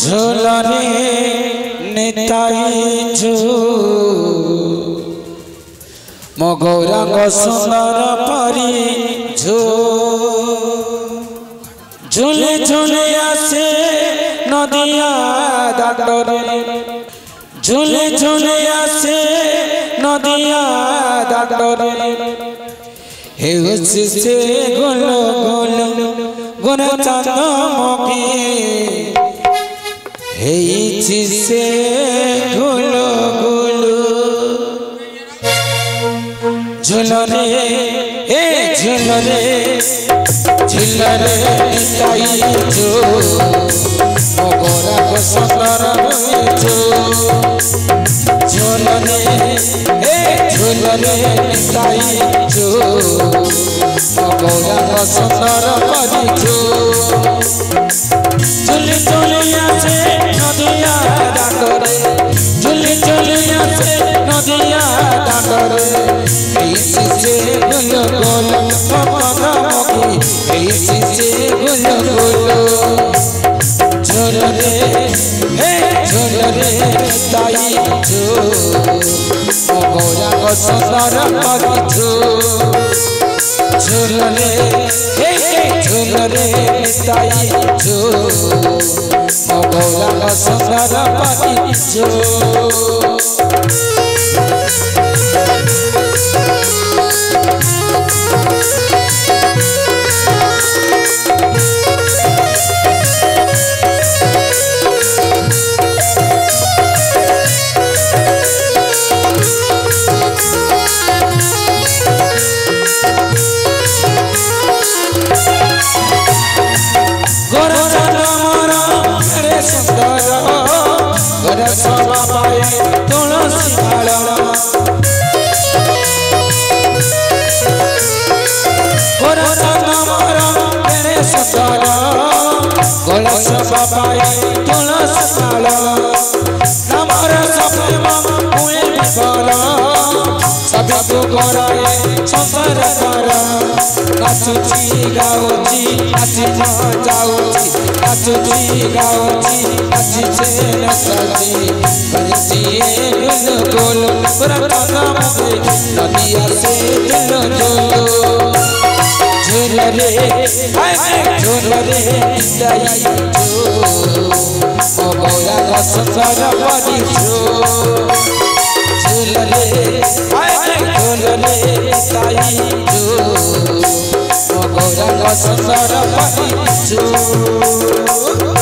ঝোলরে নেতাই ঝু। মগৌরাঙ্গ সুন্দর পরি ঝু। ঝুলে ঝুলে আসে নদিয়া দাদরে ঝুলে ঝুলে আসে নদিয়া দাদরে হে সে গোল গোল গুণ চাঁদ মগে হেইছি সে গোল গোল ঝুলরে এ ঝুলরে ঝুলরে তাই ঝু মগরা সুন্দর হয়েছো ঝুলরে এ ঝুলরে তাই ঝু মগরা সুন্দর করিছো ঝুলি চলে গুল এই শিশে গুল গোল ঝোলরে হে ঝোলরে তাই ঝো গৌরাঙ্গ সুন্দর করিছো ঝোলরে হে ঝোলরে তাই ঝো গৌরাঙ্গ সুন্দর করিছো পায়ে তুলসী মাল নামর সপ্রেম হুয়ে বিফল সবিকু করায়ে সুন্দর কর নাচুছি গাউছি নাচি ন যাউছি নাচুছি গাউছি নাচিছে নাচাছি করছি গুল গোল, পুরতন মগে নদী আসে দিল জোল। ढोलरे ढोलरे बौरा रस सरपरी छो झूलरे ढोलरे ताई छो बौरा रस सरपरी छो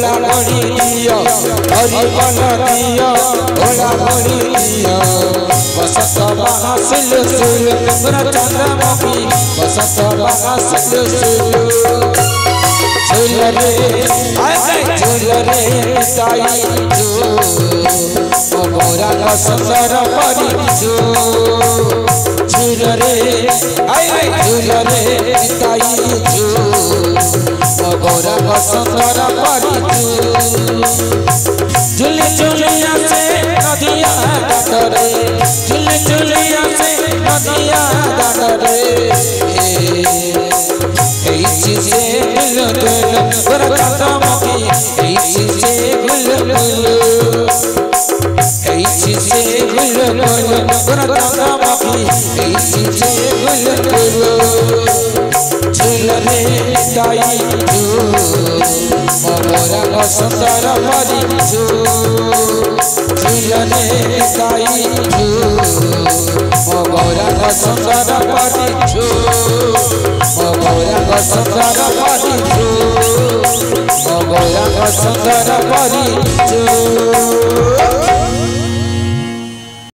भोला मरिया हरि बनरिया भोला मरिया बसत बासिल सुल सुन चंद्रमुखी बसत बासिल सुल झूल रे झूल रे ताई जो मोरा का सुंदर परी जो वसुंधरा परी झुल झुलिया से नदिया डरे झुल झुलिया से नदिया डरे चीज़ें मिल गए बरकत मगी चीज़ें सुंदर मरी जो झूलने साई जो गौरंग सुंदर मरी जो गौरंग सुंदर मरी जो गौरंग सुंदर मरी जो